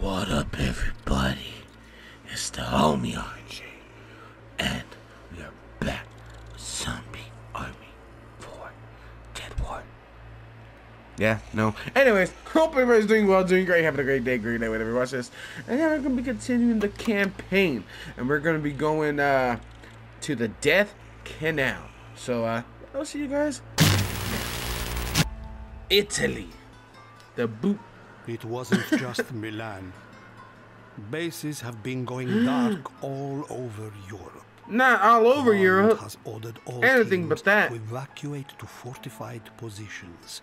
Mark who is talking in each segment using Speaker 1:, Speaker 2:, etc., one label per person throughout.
Speaker 1: What up, everybody? It's the homie RJ, and we are back with Zombie Army 4 Dead War. Yeah, no. Anyways, hope everybody's doing well, doing great, having a great day, great night, whenever you watch this. And then we're gonna be continuing the campaign, and we're gonna be going uh to the Death Canal. So uh, I'll see you guys. Italy, the boot
Speaker 2: It wasn't just Milan. Bases have been going dark all over Europe.
Speaker 1: Not all over
Speaker 2: Command
Speaker 1: Europe.
Speaker 2: has ordered all
Speaker 1: Anything but that.
Speaker 2: to evacuate to fortified positions.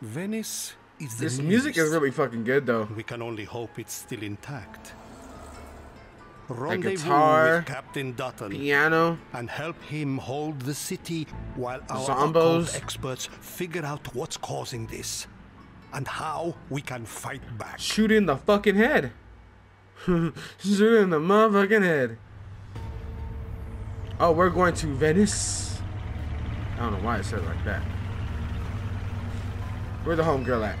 Speaker 2: Venice is the
Speaker 1: This music is really fucking good though.
Speaker 2: We can only hope it's still intact. Rendezvous
Speaker 1: guitar,
Speaker 2: with Captain Dutton
Speaker 1: Piano.
Speaker 2: and help him hold the city while our experts figure out what's causing this and how we can fight back.
Speaker 1: Shoot in the fucking head. Shoot in the motherfucking head. Oh, we're going to Venice. I don't know why it said like that. Where the homegirl at?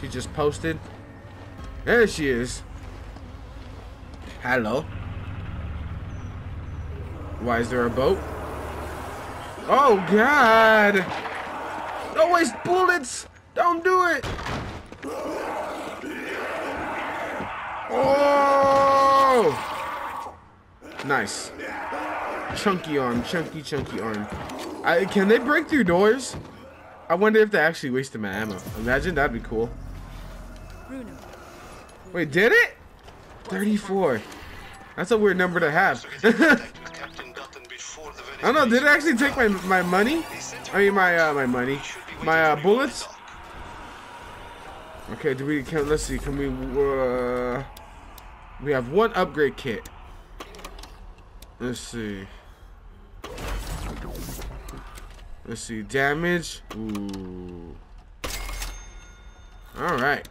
Speaker 1: She just posted. There she is. Hello. Why is there a boat? Oh God! Don't waste bullets. Don't do it. Oh! Nice. Chunky arm, chunky, chunky arm. I, can they break through doors? I wonder if they actually wasted my ammo. Imagine that'd be cool.
Speaker 3: Bruno,
Speaker 1: Wait, did it? 34. That's a weird number to have. I don't know. Did it actually take my my money? I mean my uh, my money, my uh, bullets. Okay, do we can let's see. Can we? Uh, we have one upgrade kit. Let's see. Let's see damage. Ooh. All right.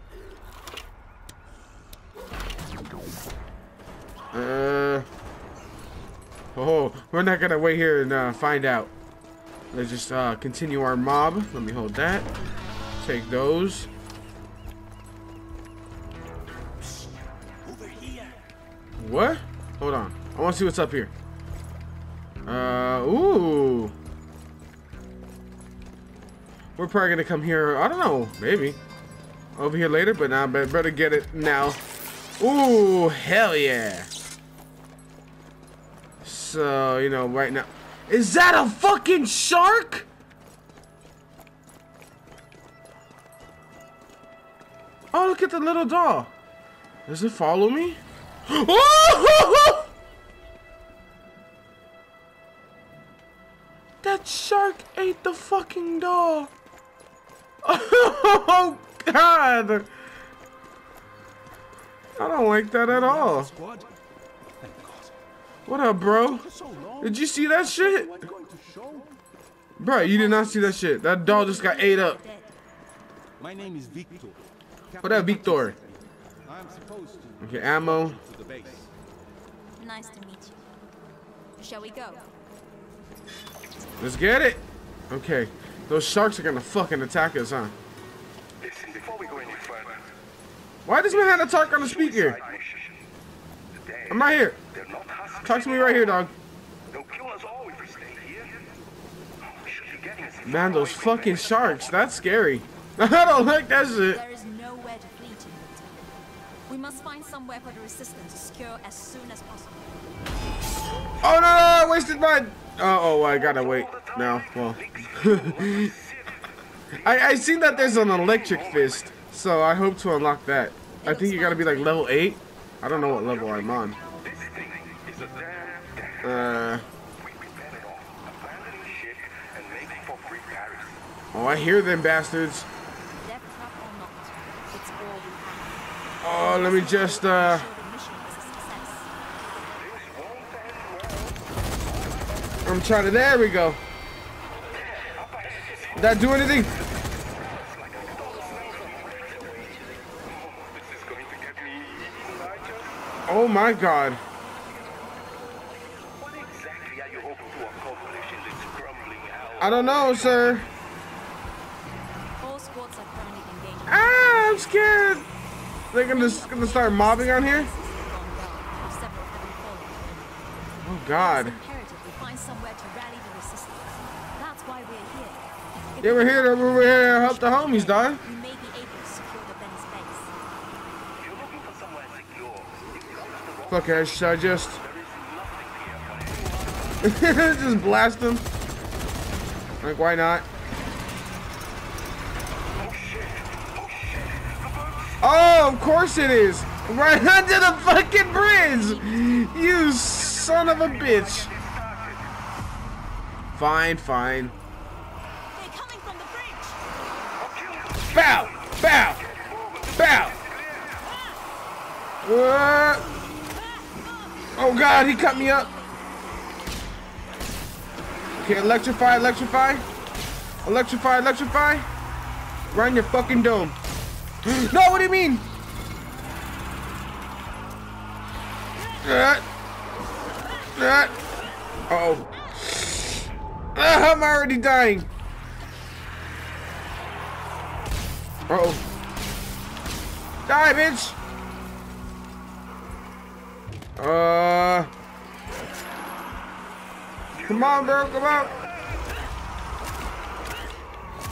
Speaker 1: Uh. Oh, we're not gonna wait here and uh, find out. Let's just uh, continue our mob. Let me hold that. Take those. What? Hold on. I want to see what's up here. Uh, ooh. We're probably gonna come here. I don't know. Maybe over here later, but now nah, better get it now. Ooh, hell yeah. So, you know, right now. Is that a fucking shark? Oh, look at the little doll. Does it follow me? Oh! That shark ate the fucking doll. Oh, God. I don't like that at all.
Speaker 4: Squad. Thank God.
Speaker 1: What up, bro? Did you see that shit?
Speaker 4: What going to show?
Speaker 1: Bro, you did not see that shit. That doll just got ate up.
Speaker 4: My name is Victor.
Speaker 1: What up, Victor?
Speaker 4: I'm supposed to
Speaker 1: Okay, ammo.
Speaker 4: to the base.
Speaker 3: Nice to meet you. Shall we go?
Speaker 1: Let's get it. Okay. Those sharks are gonna fucking attack us, huh?
Speaker 5: Listen, before we go any further,
Speaker 1: Why does man have to talk on the speaker?
Speaker 5: side mission. Today,
Speaker 1: I'm right here.
Speaker 5: they're not husky
Speaker 1: Talk to me right here, dog.
Speaker 5: They'll kill us all if we stay here. We should be getting as
Speaker 1: Man, those fucking sharks, that's scary. I don't like that shit.
Speaker 3: We must find somewhere for the resistance to secure as soon as possible.
Speaker 1: Oh no, I wasted my. Oh, oh, I gotta wait now. Well, I I seen that there's an electric fist, so I hope to unlock that. I think you gotta be like level eight. I don't know what level I'm on. Uh, oh, I hear them bastards.
Speaker 3: Death trap or not, it's all we have.
Speaker 1: Oh, let me just uh.
Speaker 3: Ensure the mission is a success.
Speaker 1: I'm trying to. There we go. Did that do anything?
Speaker 5: This is going to get me eaten, Nigel.
Speaker 1: Oh my god.
Speaker 5: What exactly are you hoping to accomplish in this crumbling hell?
Speaker 1: I don't know, sir.
Speaker 3: All squads are currently engaged.
Speaker 1: Ah, I'm scared. They're gonna, gonna start mobbing on here?
Speaker 3: Several having fallen.
Speaker 1: Oh god.
Speaker 3: It's imperative we find somewhere to rally the resistance. That's why we're here.
Speaker 1: Yeah,
Speaker 3: we
Speaker 1: we're here to, we're here to help the homies, dog.
Speaker 3: We may be able to secure the Venice base.
Speaker 5: If you're looking for somewhere secure, you've come to the wrong
Speaker 1: Fuck it, should I just
Speaker 5: There is nothing here for anyone.
Speaker 1: just blast them? Like, why not?
Speaker 5: Oh shit! Oh shit! The boat's
Speaker 1: Oh, of course it is. Right under the fucking bridge. You son of a bitch. Fine, fine.
Speaker 3: They're coming from the bridge!
Speaker 5: I'll kill you!
Speaker 1: Bow, bow, bow. What? Oh god, he cut me up. Okay, electrify, electrify. Electrify, electrify. Run your fucking dome. no, what do you mean? Uh, uh, oh. Ah, I'm already dying. Uh oh. Die, bitch. Uh. Come on, bro. Come on.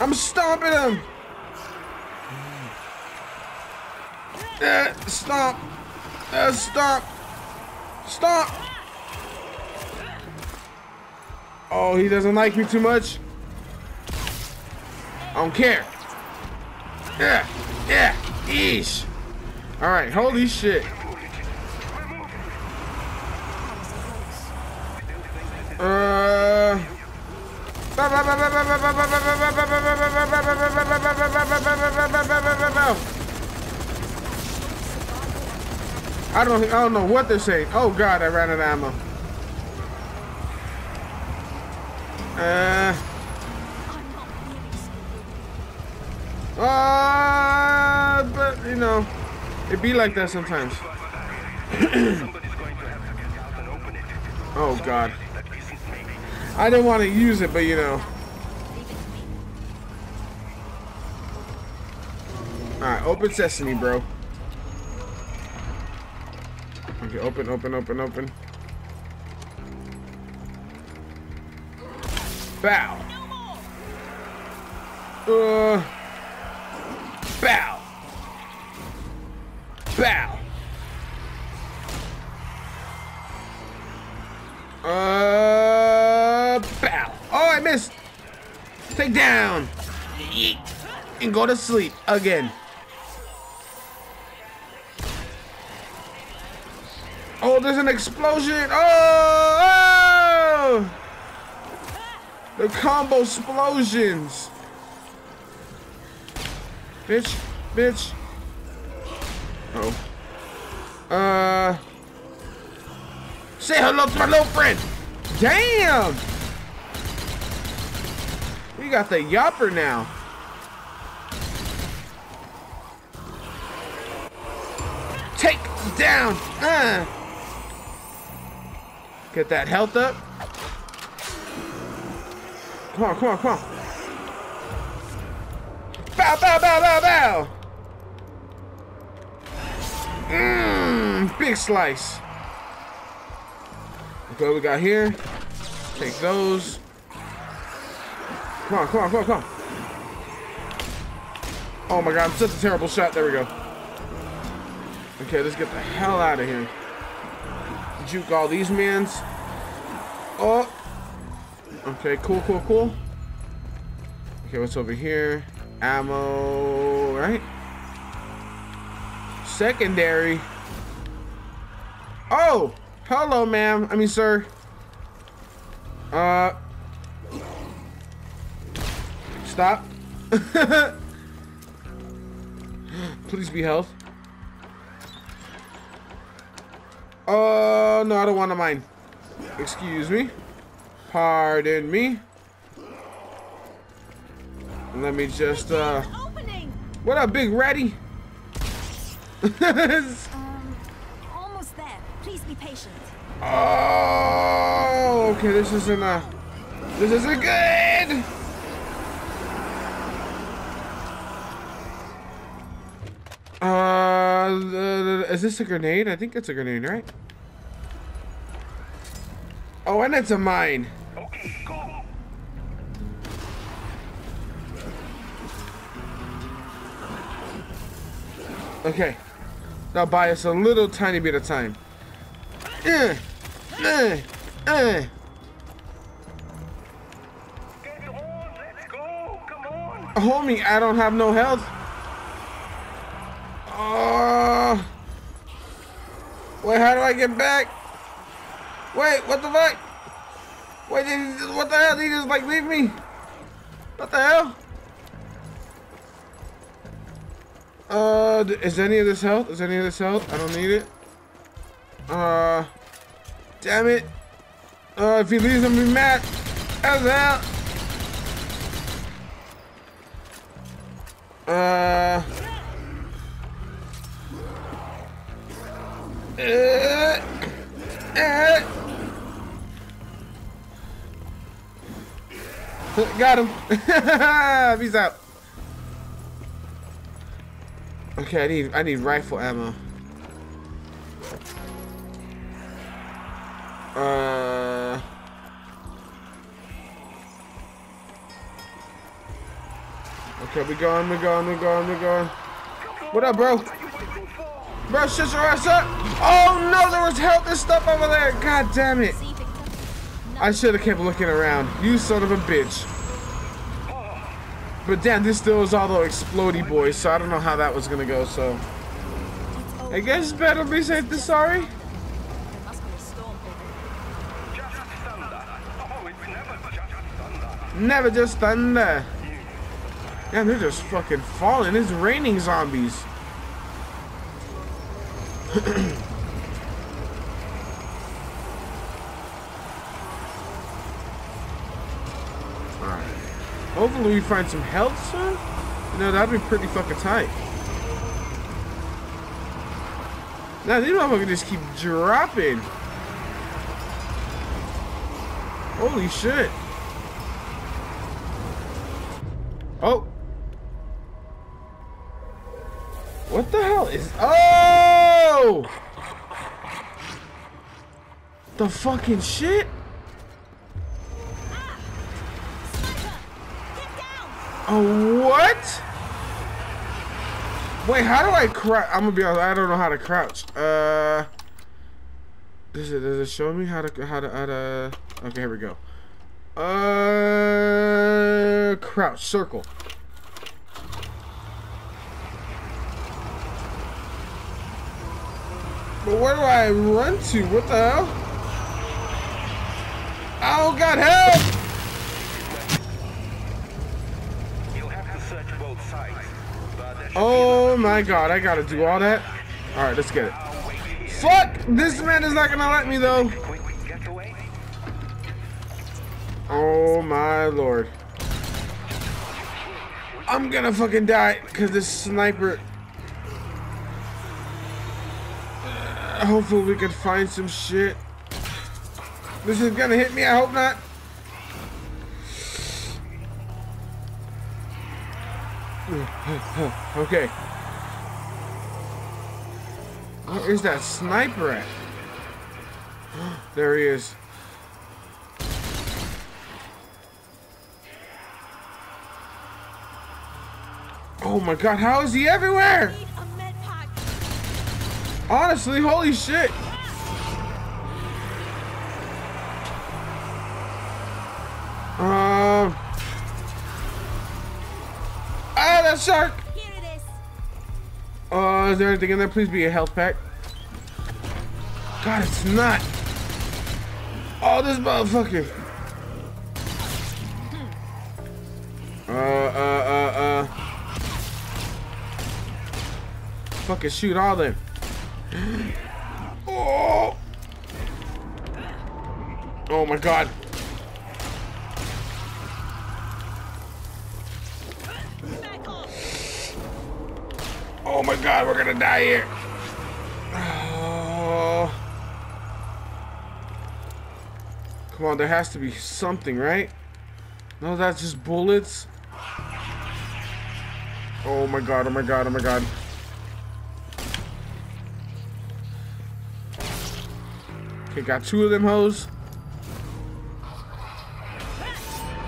Speaker 1: I'm stomping him. Stop! Stomp. Stomp. Oh, he doesn't like me too much. I don't care. Yeah, yeah, eesh. All right, holy shit. Uh. I don't, I don't know what they're saying. Oh god, I ran out of ammo. Uh. Uh, but you know, it be like that sometimes. Oh God. I didn't want to use it, but you know.
Speaker 3: Leave it to me.
Speaker 1: All right, open sesame, bro. Okay, open, open, open, open. Bow. Uh. Bow. Bow. Uh. Bow. Oh, I missed. Take down. And go to sleep again. Oh, there's an explosion. Oh! oh! The combo explosions. Bitch, bitch. Oh. Uh. Say hello to my little friend. Damn. We got the yopper now. Take down. Uh. Get that health up. Come on, come on, come on. Bow, bow, bow, bow, bow. Mmm, big slice. Okay, what we got here. Take those. Come on, come on, come on, come on. Oh my god, I'm such a terrible shot. There we go. Okay, let's get the hell out of here. Juke all these mans. Oh. Okay, cool, cool, cool. Okay, what's over here? Ammo, right? Secondary. Oh, hello, ma'am. I mean, sir. Uh. Stop. Please be health. Oh, no, I don't want to mine. Excuse me. Pardon me. Let me just, uh... What up, big ratty?
Speaker 3: Um, almost there. Please be patient.
Speaker 1: oh, okay, this isn't, uh... This isn't good! Uh, Uh, is this a grenade? I think it's a grenade, right? Oh, and it's a mine.
Speaker 5: Okay, go.
Speaker 1: Okay. That'll buy us a little tiny bit of time.
Speaker 5: Go. Come on.
Speaker 1: Homie, I don't have no health. Oh. Wait, how do I get back? Wait, what the fuck? Wait, did he, what the hell? Did he just like leave me? What the hell? Uh, is any of this health? Is any of this health? I don't need it. Uh, damn it. Uh, if he leaves, I'm gonna be mad as hell. Uh. Got him. He's out. Okay, I need I need rifle ammo. Uh. Okay, we're going, we're going, we're going, we're going. What up, bro? Bro, shut your ass up. Oh no, there was health and stuff over there. God damn it. I should have kept looking around. You son of a bitch. But damn, this still is all the explodey boys, so I don't know how that was gonna go, so. I guess better be safe than sorry.
Speaker 5: Never just thunder.
Speaker 1: Damn, they're just fucking falling. It's raining zombies. Hopefully we find some health soon. You know, that'd be pretty fucking tight. Now these motherfuckers just keep dropping. Holy shit. Oh. What the hell is... Oh! The fucking shit? How do I crouch? I'm gonna be honest, I don't know how to crouch. Uh, does it, does it show me how to, how to, how to, okay, here we go. Uh, crouch, circle. But where do I run to? What the hell? Oh, God, help! Oh my god, I gotta do all that? Alright, let's get it. Fuck! This man is not gonna let me though. Oh my lord. I'm gonna fucking die because this sniper. Uh, hopefully we can find some shit. This is gonna hit me, I hope not. Okay. Where's that sniper at? There he is. Oh my god, how is he everywhere?
Speaker 3: Need a med pack.
Speaker 1: Honestly, holy shit. Shark.
Speaker 3: Here.
Speaker 1: Uh, is there anything in there? Please be a health pack. God, it's not. Oh, this motherfucker. Uh, uh, uh, uh. Fucking shoot all them. Oh. Oh my god. God, we're gonna die here. Oh. Come on, there has to be something, right? No, that's just bullets. Oh my god, oh my god, oh my god. Okay, got two of them hoes.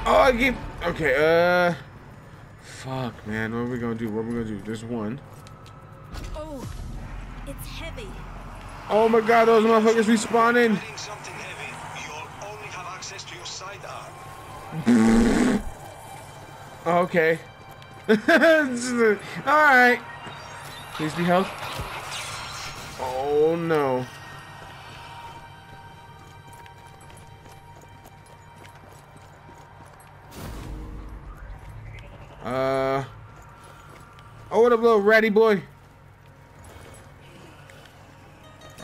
Speaker 1: Oh, I keep. Okay, uh. Fuck, man. What are we gonna do? What are we gonna do? There's one.
Speaker 3: Oh, it's heavy.
Speaker 1: Oh my god, those motherfuckers respawning.
Speaker 2: Carrying something heavy, you'll only have access to your sidearm.
Speaker 1: Okay. Alright. Please be health. Oh no. Uh. Oh, what up, little ratty boy?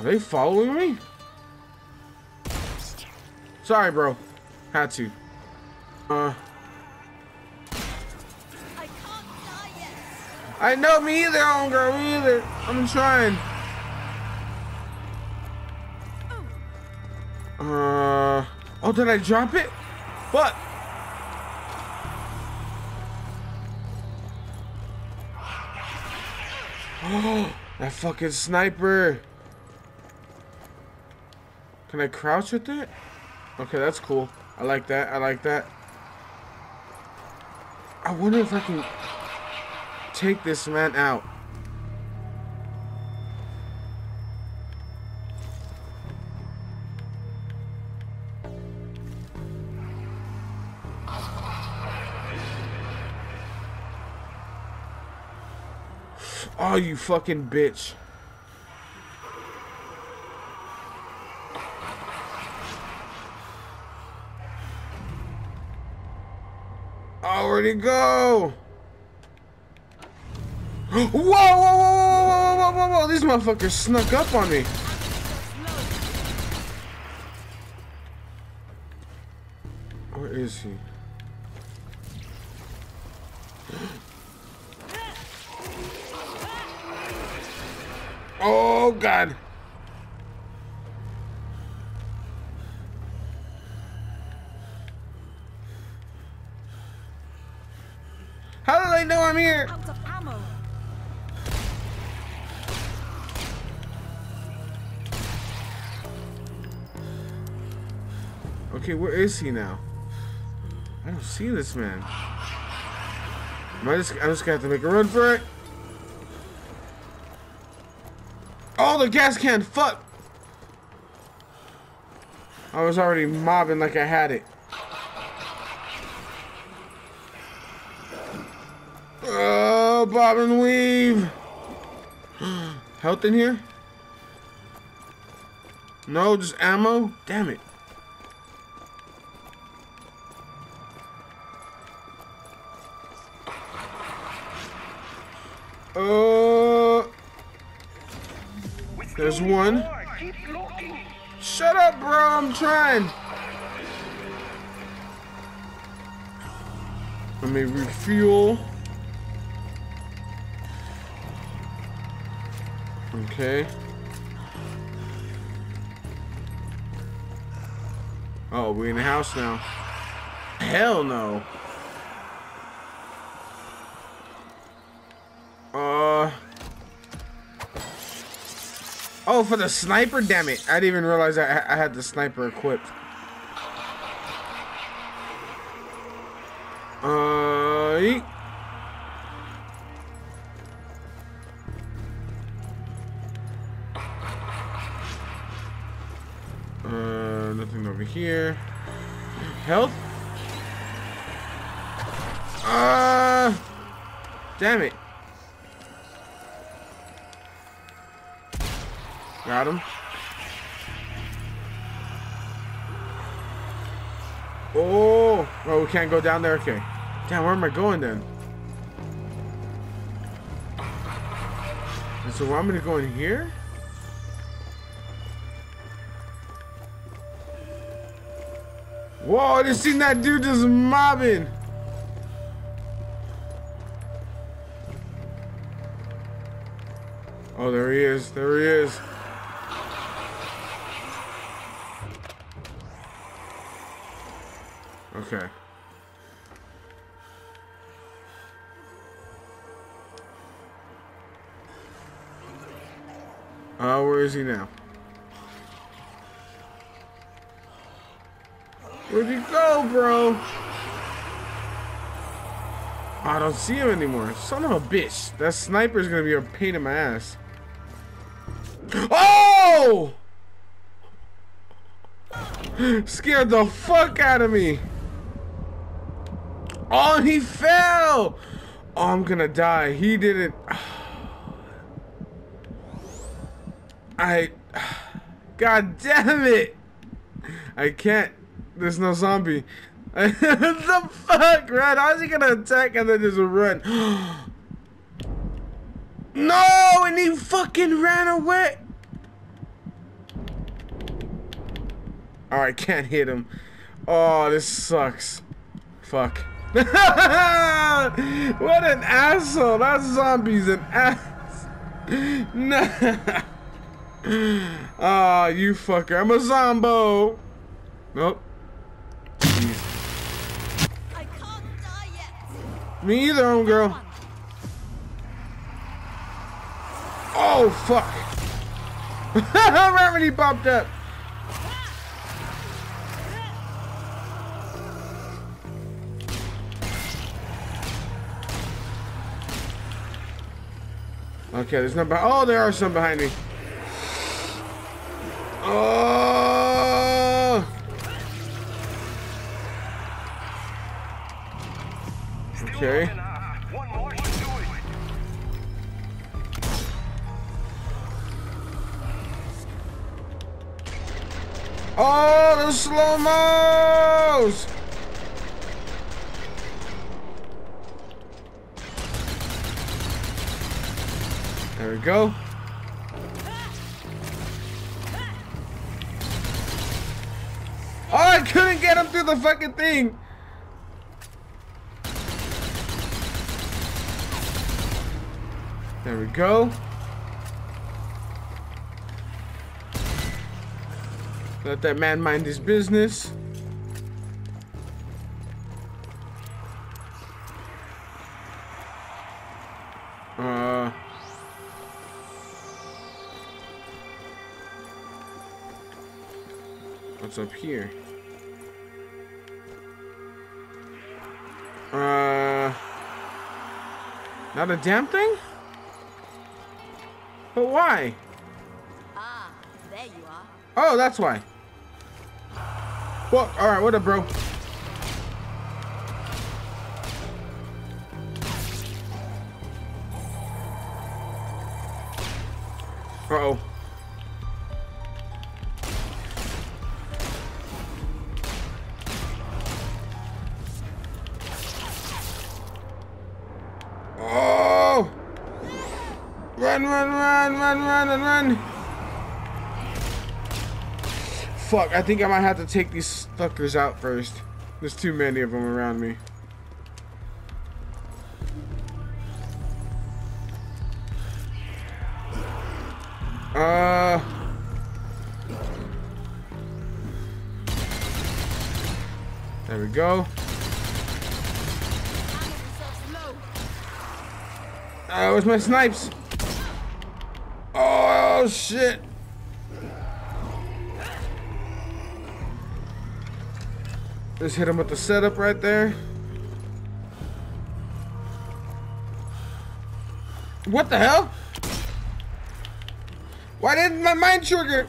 Speaker 1: They following me? Sorry, bro. Had to. Uh.
Speaker 3: I
Speaker 1: know me either, homegirl, me either. I'm trying. Uh oh, did I drop it? What? Oh, that fucking sniper. Can I crouch with it? Okay, that's cool. I like that. I like that. I wonder if I can take this man out. Oh, you fucking bitch. Where'd he go? Whoa, whoa, whoa, whoa, whoa, whoa, whoa, these motherfuckers snuck up on me. Where is he? Oh, God. Okay, where is he now? I don't see this man. Am I just, I'm just gonna have to make a run for it. Oh, the gas can! Fuck! I was already mobbing like I had it. Oh, bob and weave. Health in here? No, just ammo? Damn it. There's one. Shut up, bro. I'm trying. Let me refuel. Okay. Oh, we in the house now. Hell no. Oh, for the sniper? Damn it. I didn't even realize I, I had the sniper equipped. Can't go down there. Okay. Damn, where am I going then? And so I'm gonna go in here. Whoa, I just seen that dude just mobbing. Oh, there he is. There he is. Okay. Is he now? Where'd you go, bro? I don't see him anymore. Son of a bitch. That sniper's gonna be a pain in my ass. Oh! Scared the fuck out of me. Oh, he fell! Oh, I'm gonna die. He didn't. Oh. I. God damn it! I can't. There's no zombie. what the fuck, Red? How's he gonna attack and then just run? no! And he fucking ran away! Oh, I can't hit him. Oh, this sucks. Fuck. what an asshole. That zombie's an ass. No. Ah, you fucker. I'm a zombo. Nope. Me either, homegirl. Oh, fuck. he popped up. Okay, there's no behind. Oh, there are some behind me. Oh! Okay. Oh, the slow mos! There we go. Oh, I couldn't get him through the fucking thing. There we go. Let that man mind his business. Here? Uh. Not a damn thing? But why?
Speaker 3: Ah, there you are.
Speaker 1: Oh, that's why. Well, alright, what up, bro? Fuck, I think I might have to take these fuckers out first. There's too many of them around me. Uh... There we go. Uh, where's my snipes? Oh, shit. Just hit him with the setup right there. What the hell? Why didn't my mind trigger?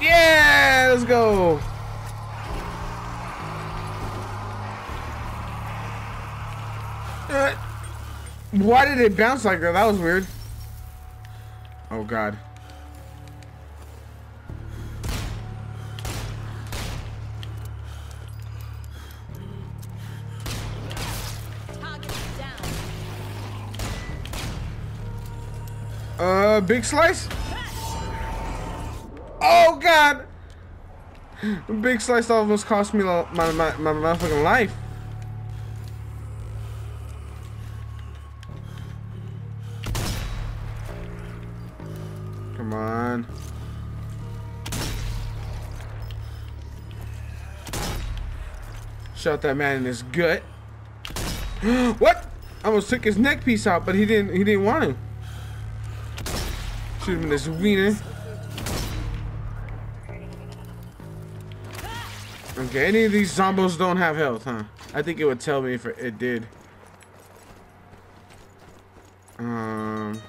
Speaker 1: Yeah, let's go. Uh, Why did it bounce like that? That was weird. Oh god. Uh, big slice? Oh god! Big slice almost cost me lo- my my my motherfucking life. Come on. Shot that man in his gut. what? I almost took his neck piece out, but he didn't. He didn't want to. Shoot him in his wiener. Okay, any of these zombos don't have health, huh? I think it would tell me if it did. Um.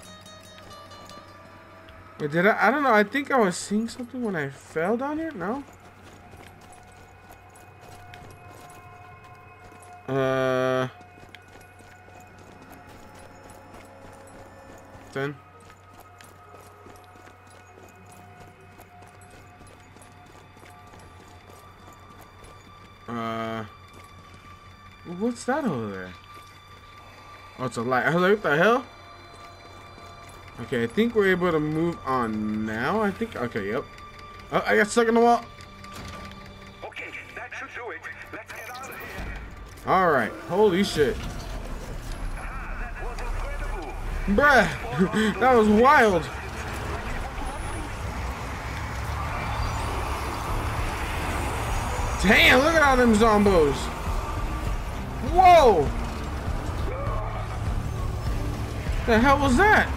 Speaker 1: Wait, did I? I don't know. I think I was seeing something when I fell down here. No. Uh. Then. What's that over there? Oh, it's a light. I was like, what the hell? Okay, I think we're able to move on now. I think. Okay, yep. Oh, I got stuck in the wall.
Speaker 5: Okay, that should do it. Let's get out of here.
Speaker 1: All right. Holy shit. Bruh, that was wild. Damn, look at all them zombos. Whoa. The hell was that?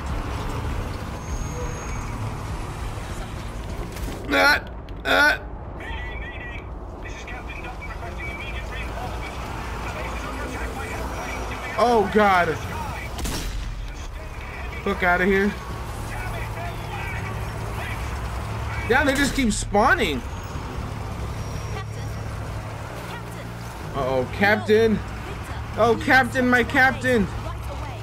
Speaker 1: That, that.
Speaker 5: Mayday, mayday. This is Captain Dutton requesting immediate reinforcements. The base is under attack by airplanes. You may
Speaker 1: Oh, God. Fuck out of here. Yeah, they just keep spawning. Uh oh, Captain. Oh, Captain, my Captain.
Speaker 3: Right away!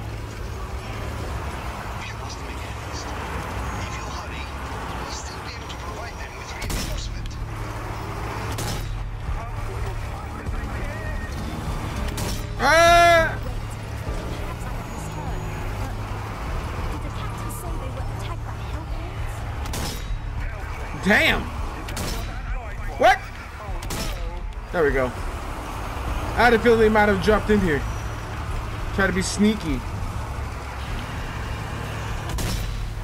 Speaker 2: You must make haste. If you hurry, we'll still be able to provide them with reinforcement.
Speaker 1: Ah!
Speaker 3: Perhaps I have misheard, but did the captain say they were attacked by hellhounds?
Speaker 1: Damn. What? There we go. I had a feeling they might have dropped in here. Try to be sneaky.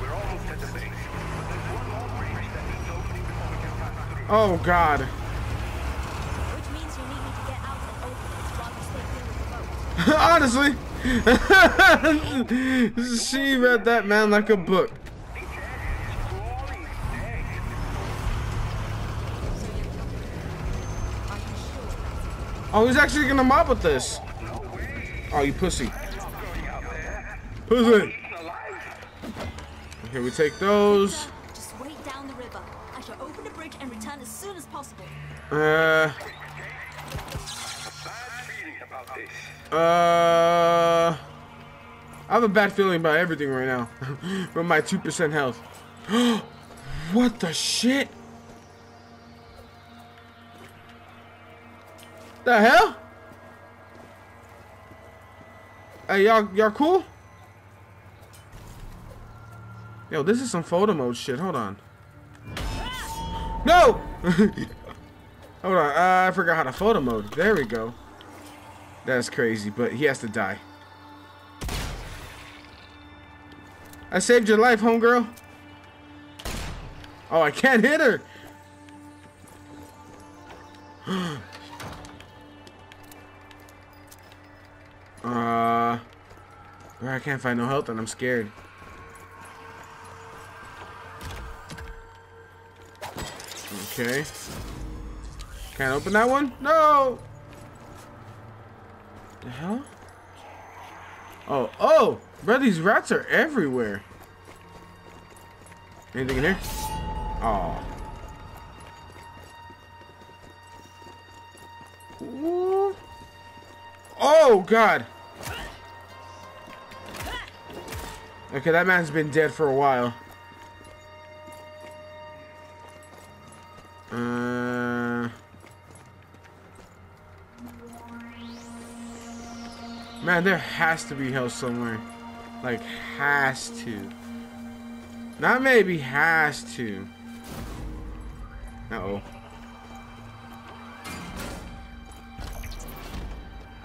Speaker 5: We're almost at the base. But there's one more breach that needs opening before we can pass through.
Speaker 1: Oh, God.
Speaker 3: Which means you need me to get out and open it while you stay here with the boat.
Speaker 1: Honestly, she read that man like a book.
Speaker 5: Crawling dead.
Speaker 3: Are you sure?
Speaker 1: Oh, he's actually gonna mob with this. Oh, you pussy. Pussy. Okay, we take those.
Speaker 3: Just wait down the river. I shall open the bridge and return as soon as possible.
Speaker 1: Uh,
Speaker 5: Bad feeling about this.
Speaker 1: uh. I have a bad feeling about everything right now. From my 2% health. what the shit? The hell? Hey, y'all, y'all cool? Yo, this is some photo mode shit. Hold on. No! Hold on. Uh, I forgot how to photo mode. There we go. That's crazy, but he has to die. I saved your life, homegirl. Oh, I can't hit her. uh, I can't find no health and I'm scared. Okay. Can't open that one? No! The hell? Oh, oh! Bro, these rats are everywhere. Anything in here? Oh. Ooh. Oh, God. Okay, that man's been dead for a while. Uh... Man, there has to be hell somewhere. Like, has to. Not maybe, has to. Uh-oh.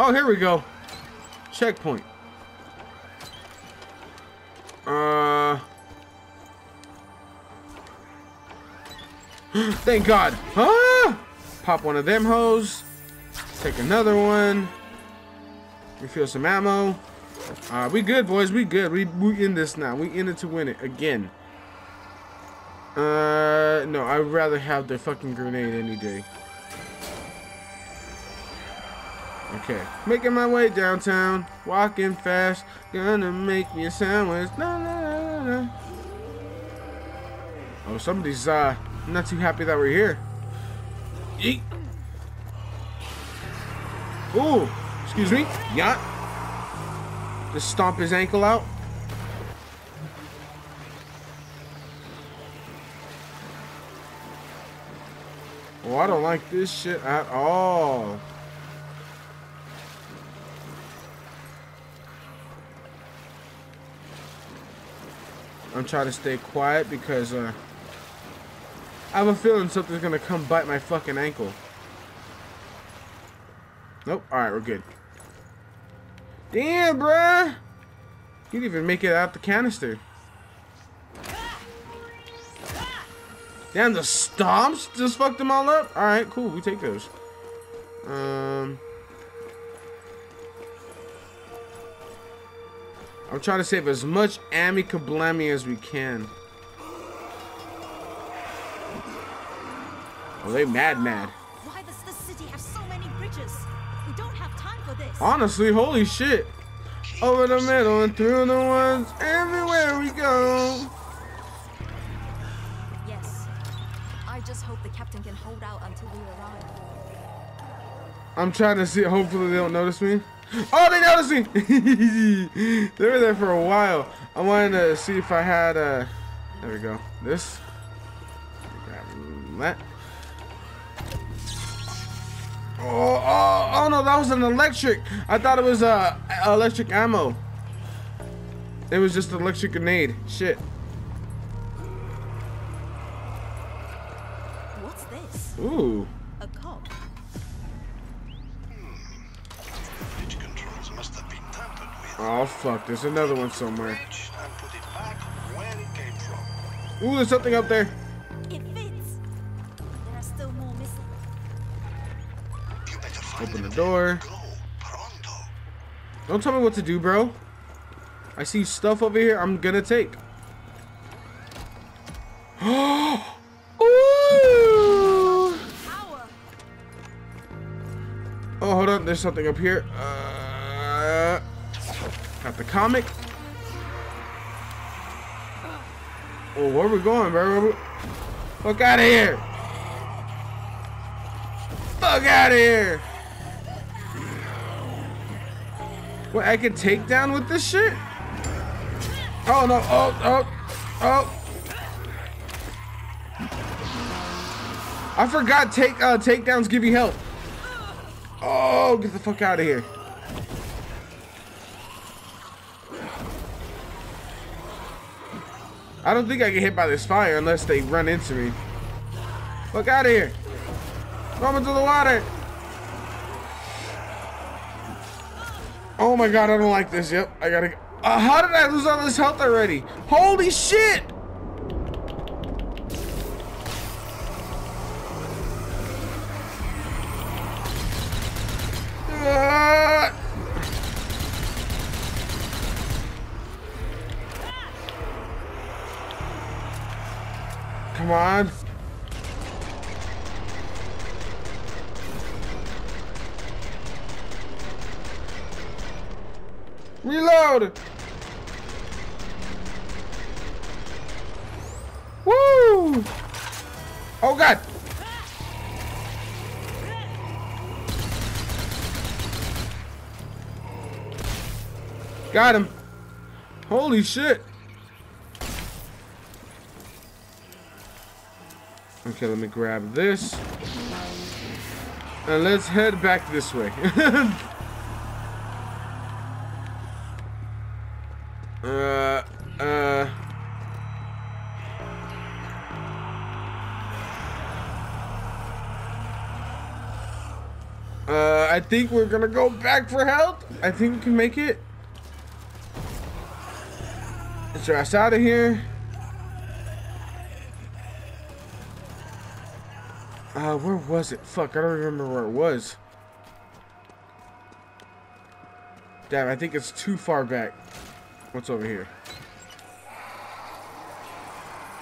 Speaker 1: Oh, here we go. Checkpoint. Uh... Thank God. Ah! Pop one of them hoes. Take another one. Refill some ammo. Uh, we good, boys. We good. We we in this now. We in it to win it again. Uh, no, I'd rather have the fucking grenade any day. Okay, making my way downtown, walking fast, gonna make me a sandwich. Oh, somebody's uh not too happy that we're here. Yeet. Ooh, excuse me, yacht. Just stomp his ankle out. Oh, I don't like this shit at all. I'm trying to stay quiet because uh, I have a feeling something's gonna come bite my fucking ankle. Nope. All right, we're good. Damn, bruh. You didn't even make it out the canister. Damn, the stomps just fucked them all up. All right, cool. We take those. Um, I'm trying to save as much amicablammy as we can. Oh, they mad mad.
Speaker 3: Why does this city have so many bridges? We don't have time for this.
Speaker 1: Honestly, holy shit. Over the middle and through the ones everywhere we go.
Speaker 3: Yes. I just hope the captain can hold out until we arrive.
Speaker 1: I'm trying to see. Hopefully, they don't notice me. Oh, they noticed me. they were there for a while. I wanted to see if I had. Uh, there we go. This. Grab that. Oh, oh, oh no, that was an electric. I thought it was uh, electric ammo. It was just an electric grenade. Shit.
Speaker 3: What's this?
Speaker 1: Ooh. Oh fuck, there's another one somewhere.
Speaker 2: Bridge and put it back where it came from.
Speaker 1: Ooh, there's something up there.
Speaker 3: It fits. There are still more missing.
Speaker 2: You better find
Speaker 1: Open the door.
Speaker 2: Go.
Speaker 1: Don't tell me what to do, bro. I see stuff over here I'm gonna take. Ooh! Oh, hold on. There's something up here. Uh, the comic. Oh, where we going, bro? We- Fuck out of here! Fuck out of here! What, I can take down with this shit? Oh, no. Oh, oh, oh. I forgot take uh, takedowns give you health. Oh, get the fuck out of here. I don't think I get hit by this fire unless they run into me. Look out of here. Come into the water. Oh my god, I don't like this. Yep, I gotta. Uh, how did I lose all this health already? Holy shit! Reload! Woo! Oh god! Got him. Holy shit. Okay, let me grab this. And let's head back this way. think we're gonna go back for health. I think we can make it. Let's ass out of here. Uh, where was it? Fuck, I don't remember where it was. Damn, I think it's too far back. What's over here?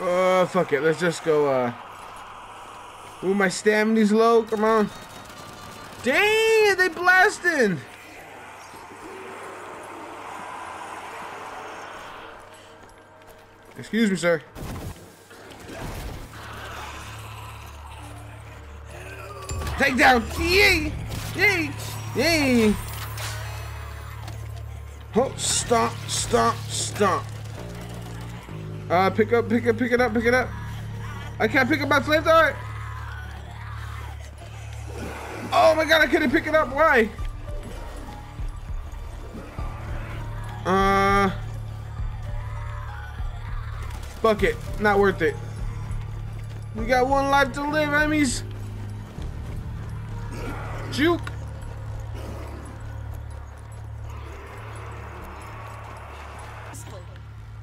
Speaker 1: Oh, fuck it. Let's just go, uh... Ooh, my stamina's low. Come on. They blasting. Excuse me, sir. Take down. Yay! Yay! Yay! Oh, stop, stop, stop. Uh, pick up, pick up, pick it up, pick it up. I can't pick up my flamethrower. Oh my god, I couldn't pick it up. Why? Uh. Fuck it. Not worth it. We got one life to live, Emmys. Juke.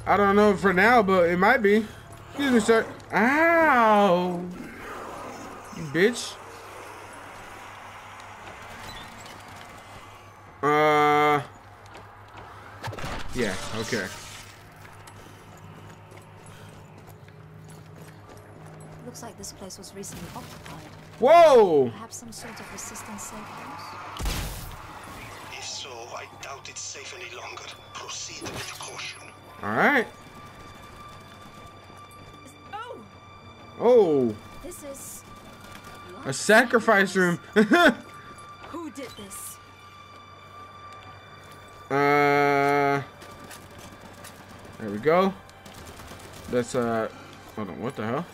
Speaker 1: I don't know for now, but it might be. Excuse me, sir. Ow. You bitch. Yeah, okay.
Speaker 3: Looks like this place was recently occupied.
Speaker 1: Whoa!
Speaker 3: Perhaps some sort of resistance safe house.
Speaker 2: If so, I doubt it's safe any longer. Proceed with caution.
Speaker 1: Alright.
Speaker 3: Oh!
Speaker 1: Oh,
Speaker 3: This is.
Speaker 1: a sacrifice room.
Speaker 3: Who did this?
Speaker 1: uh. There we go. That's, uh. Hold on, what the hell?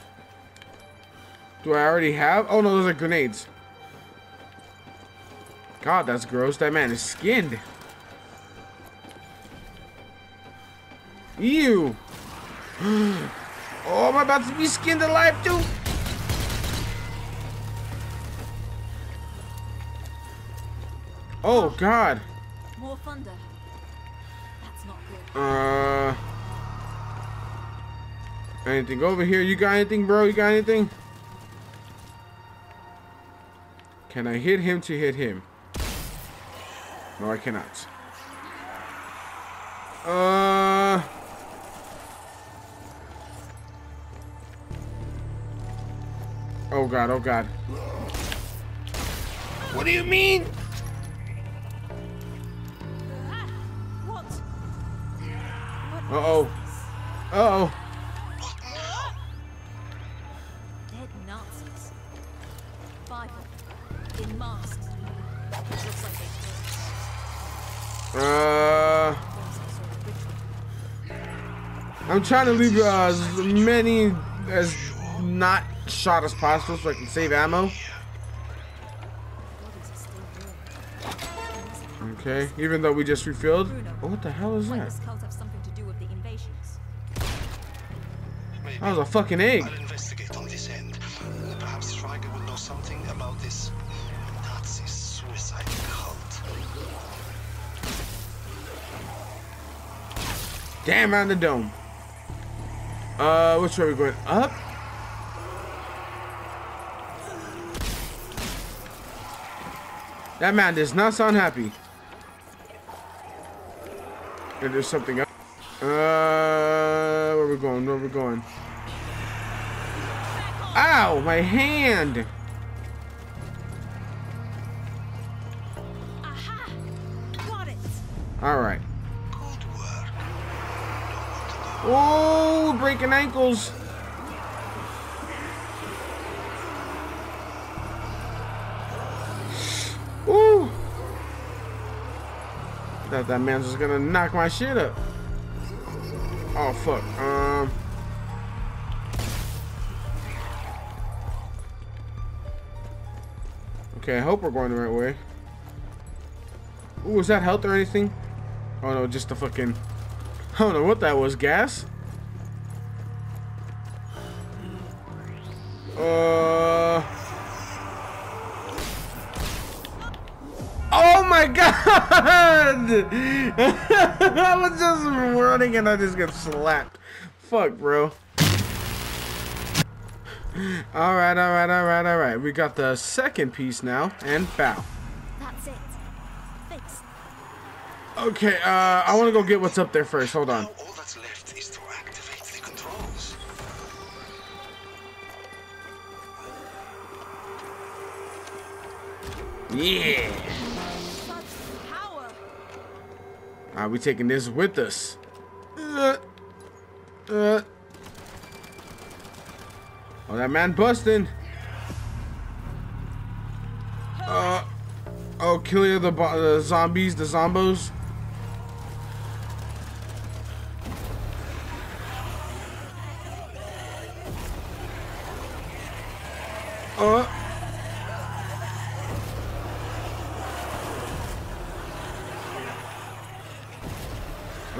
Speaker 1: Do I already have? Oh no, those are grenades. God, that's gross. That man is skinned. Ew. Oh, am I about to be skinned alive too? Oh God.
Speaker 3: More thunder. That's not good.
Speaker 1: Uh. Anything over here? You got anything, bro? You got anything? Can I hit him to hit him? No, I cannot. Uh. Oh god, oh god. What do you mean?
Speaker 3: Ah! What?
Speaker 1: Uh.
Speaker 3: some sort of ritual.
Speaker 1: I'm trying to leave uh, as many as not shot as possible so I can save ammo.
Speaker 3: Bodies are still warm.
Speaker 1: Okay, even though we just refilled. Oh, what the hell is that?
Speaker 3: this cult have something to do with the invasions?
Speaker 2: Maybe.
Speaker 1: That was a fucking egg. Damn on the dome. Uh, which way are we going? Up? That man does not sound happy. And there's something up. Uh, where are we going? Where are we going? Ow, my hand!
Speaker 3: Aha! Got it!
Speaker 1: Alright. Oh, breaking ankles. Ooh. Thought that man's just gonna knock my shit up. Oh fuck. Um. Okay, I hope we're going the right way. Ooh, was that health or anything? Oh no, just the fucking. I don't know what that was. Gas? Uh. Oh my god! I was just running and I just got slapped. Fuck, bro. Alright, alright, alright, alright. We got the second piece now. And bow. Okay, uh, I want to go get what's up there first. Hold on. Yeah.
Speaker 3: Are
Speaker 1: right, we taking this with us? Uh, uh. Oh, that man busting. Uh. Oh, kill the, the zombies, the zombos.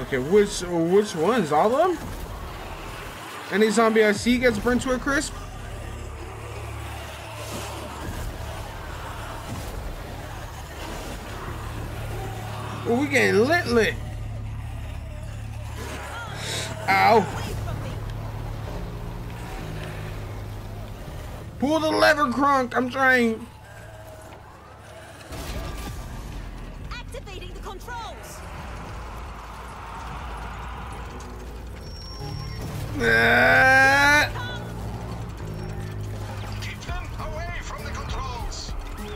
Speaker 1: Okay, which which ones? All of them? Any zombie I see gets burnt to a crisp? We getting lit lit. Ow. Pull the lever, Crunk. I'm trying.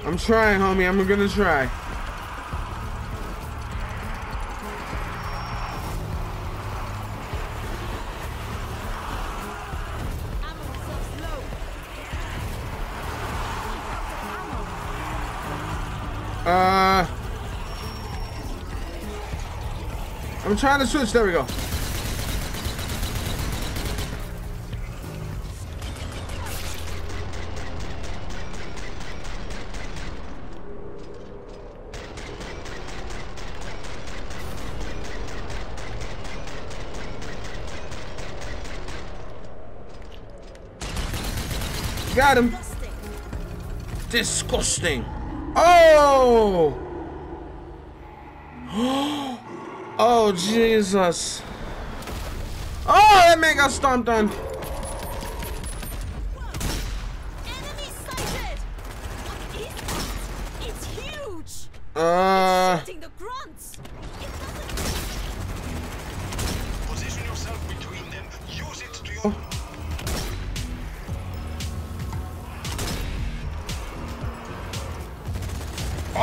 Speaker 1: I'm trying, homie. I'm gonna try. Uh, I'm trying to switch. There we go. Disgusting. Oh! Oh, Jesus. Oh, that man got stomped on.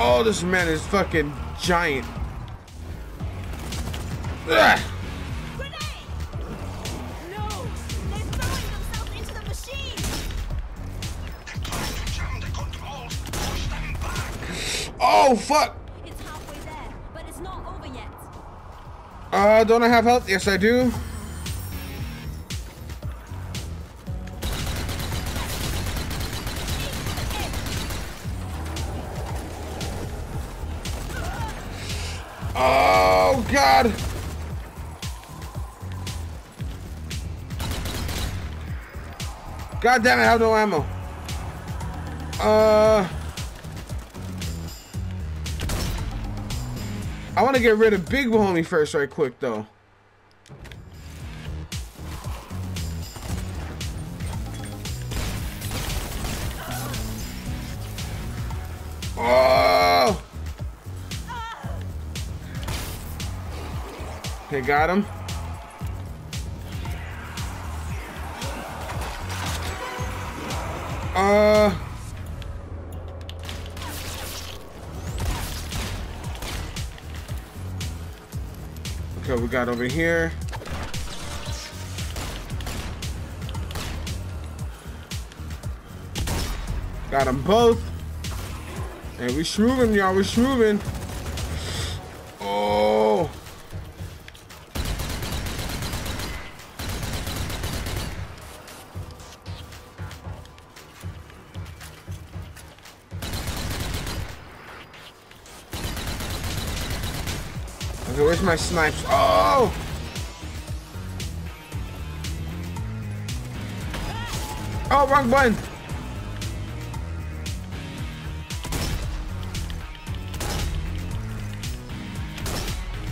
Speaker 1: Oh, this man is fucking giant. Ugh.
Speaker 3: Grenade. No. They're throwing themselves into the machine.
Speaker 2: Trying to jam the controls. Push them back.
Speaker 1: Oh, fuck.
Speaker 3: It's halfway there, but it's not over yet.
Speaker 1: Uh, don't I have health? Yes, I do. God damn it, I have no ammo. Uh... I want to get rid of Big Homie first right quick, though. Oh! Okay, got him. Uh... Okay, we got over here. Got them both. And we schmoovin', y'all. We schmoovin'. Oh. My snipes? Oh! Oh, wrong button.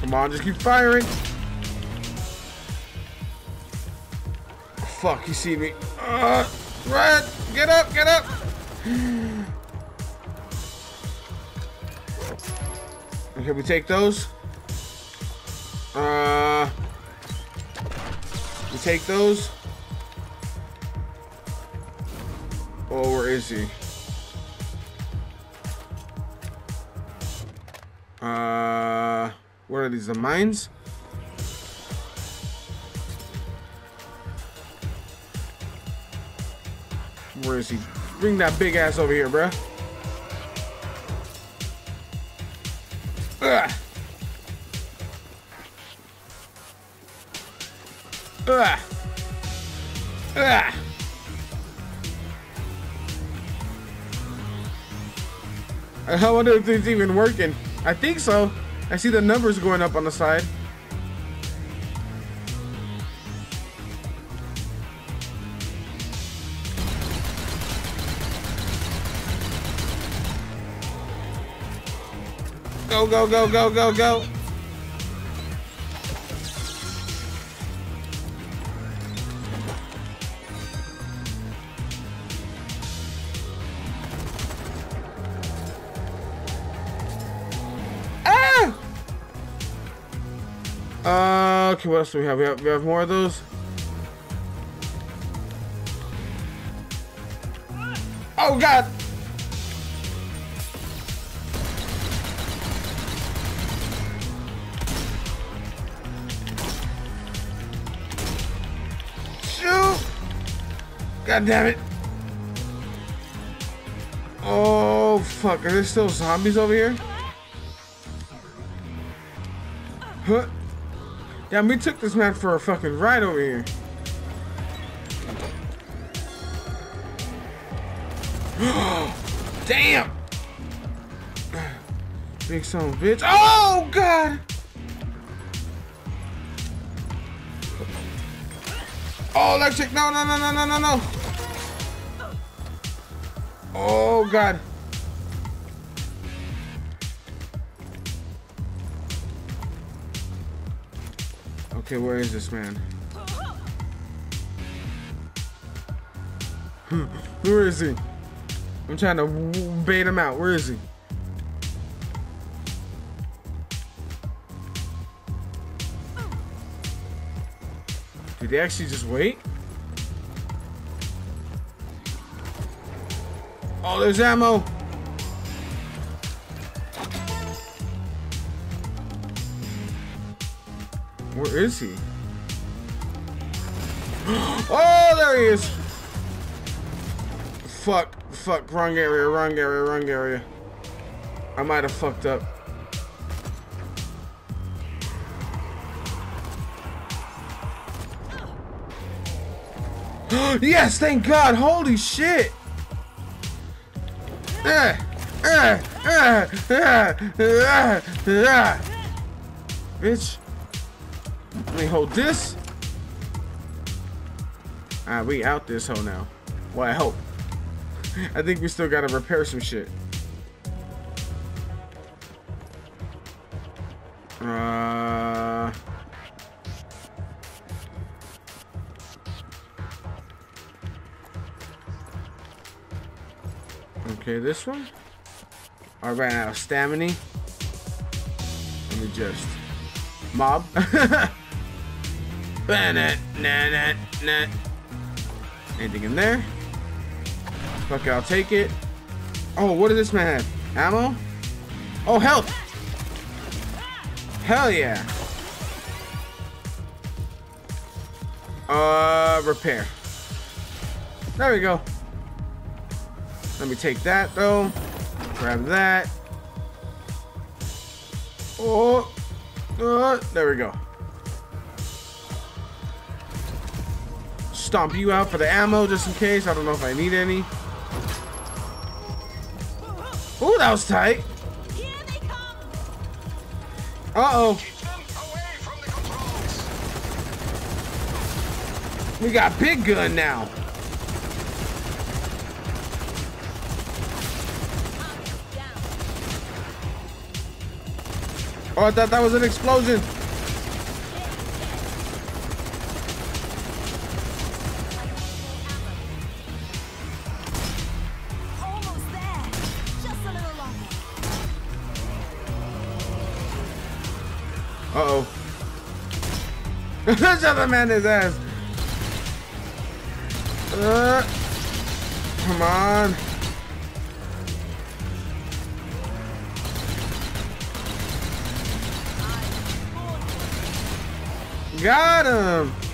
Speaker 1: Come on, just keep firing. Fuck, he see me. Uh, Red, get up, get up. Okay, we take those. Take those. Oh, where is he? Uh, what are these? The mines? Where is he? Bring that big ass over here, bruh. I wonder if it's even working. I think so. I see the numbers going up on the side. Go, go, go, go, go, go. Okay, what else do we have? We have, we have more of those. Oh, God! Shoot! God damn it! Oh, fuck. Are there still zombies over here? Huh? Damn, we took this man for a fucking ride over here. Damn! Big son bitch. Oh, God! Oh, electric! No, no, no, no, no, no, no! Oh, God. Okay, where is this man? Hmm, where is he? I'm trying to bait him out. Where is he? Did they actually just wait? Oh, there's ammo. Where is he? Oh, there he is. Fuck, fuck, wrong area, wrong area, wrong area. I might have fucked up. yes, thank God. Holy shit. Ah, ah, ah. Bitch. Let me hold this. Ah, we out this hole now. Well, I hope. I think we still gotta repair some shit. Uh. Okay, this one. I ran out of stamina. Let me just mob. Anything in there? Fuck it, I'll take it. Oh, what does this man have? Ammo? Oh, health! Hell yeah! Uh, repair. There we go. Let me take that though. Grab that. Oh, uh, there we go. Stomp you out for the ammo just in case. I don't know if I need any. Oh, that was tight. Uh-oh. We got big gun now. Oh, I thought that was an explosion. punch other man ass. Uh, come on. Got him.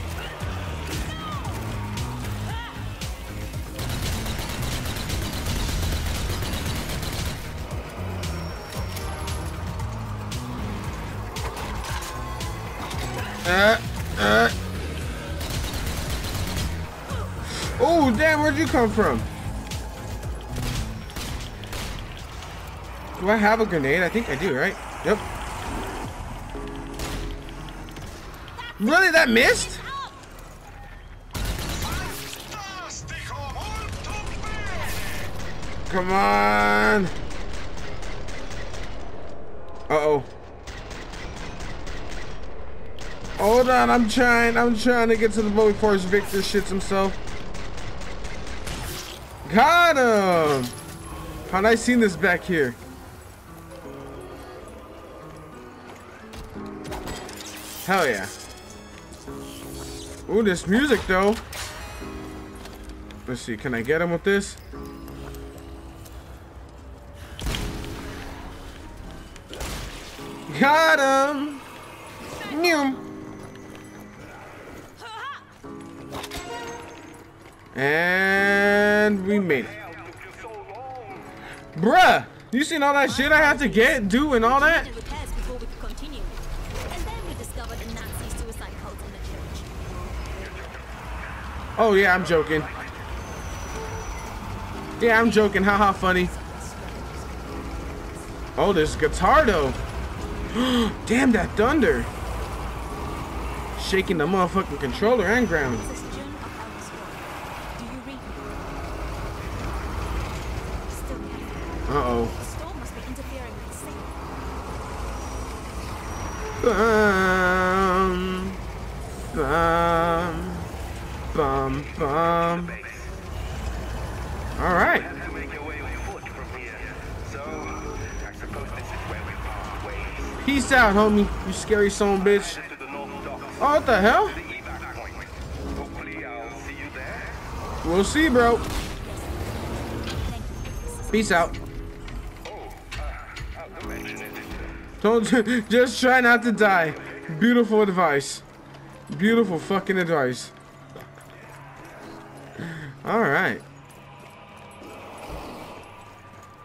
Speaker 1: Come from? Do I have a grenade? I think I do, right? Yep. Really, that missed? Come on. Uh-oh. Hold on, I'm trying. I'm trying to get to the boat before Victor shits himself. Got him! How'd I seen this back here? Hell yeah. Ooh, this music though. Let's see, can I get him with this? Got him! Meow. And we made it. Bruh! You seen all that shit I have to get, do, and all that?
Speaker 3: And.
Speaker 1: Oh yeah, I'm joking. Yeah, I'm joking. Haha, funny. Oh, there's guitar though. Damn that thunder. Shaking the motherfucking controller and ground. Out, homie. You scary son bitch. Oh, what the hell? We'll see, bro. Peace out. Don't just try not to die. Beautiful advice. Beautiful fucking advice. All right.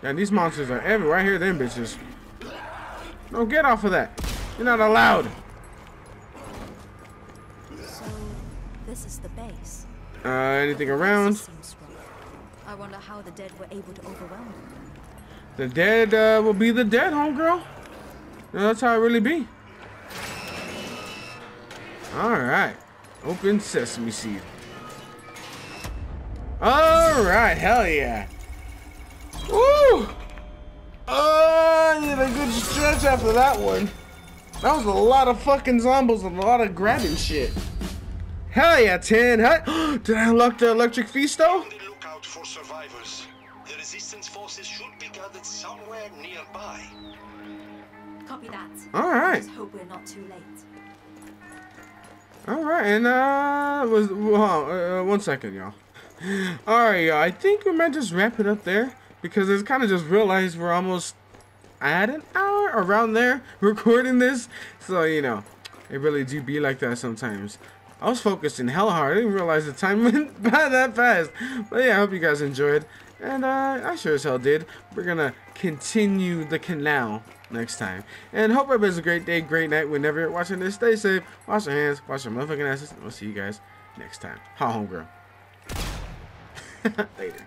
Speaker 1: And these monsters are everywhere. I hear them bitches. No, get off of that. You're not allowed.
Speaker 3: So, this is the base.
Speaker 1: Uh, anything around?
Speaker 3: This seems strong. I wonder how the dead were able to overwhelm them.
Speaker 1: The dead uh, will be the dead, homegirl. That's how it really be. All right. Open sesame seed. All right. Hell yeah. Woo! Oh, I need a good stretch after that one. That was a lot of fucking zombies and a lot of grabbing shit. Hell yeah, 10. Hell- Did I unlock the electric feast though?
Speaker 2: On the lookout for survivors. The resistance forces should be gathered somewhere nearby.
Speaker 3: Copy that.
Speaker 1: All right.
Speaker 3: Let's hope we're not too late.
Speaker 1: All right, and uh, was well, uh, one second, y'all. All right, y'all. I think we might just wrap it up there because it's kind of just realized we're almost at an hour around there recording this. So you know, it really do be like that sometimes. I was focusing hell hard. I didn't realize the time went by that fast. But yeah, I hope you guys enjoyed, and uh, I sure as hell did. We're gonna continue the canal next time. And hope everybody has a great day, great night whenever you're watching this. Stay safe, wash your hands, wash your motherfucking asses, we'll see you guys next time. Ha, homegirl. Later.